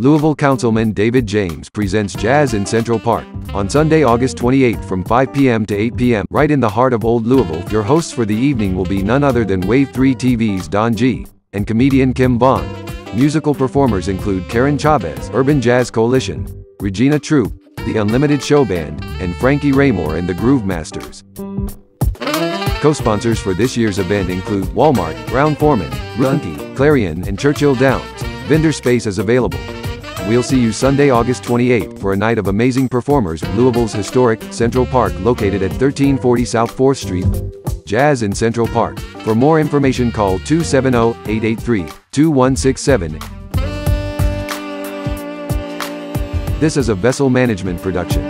Louisville Councilman David James presents Jazz in Central Park on Sunday, August 28 from 5 p.m. to 8 p.m. right in the heart of Old Louisville. Your hosts for the evening will be none other than Wave 3 TV's Dawne Gee and comedian Kim Bond. Musical performers include Karen Chavez, Urban Jazz Coalition, Regina Troop, The Unlimited Show Band, and Frankie Raymore and the Groove Masters. Co-sponsors for this year's event include Walmart, Brown Forman, Runke, Clarion, and Churchill Downs. Vendor space is available. We'll see you Sunday, August 28 for a night of amazing performers at Louisville's historic Central Park located at 1340 South 4th Street. Jazz in Central Park. For more information call 270-883-2167. This is a Vessel Management production.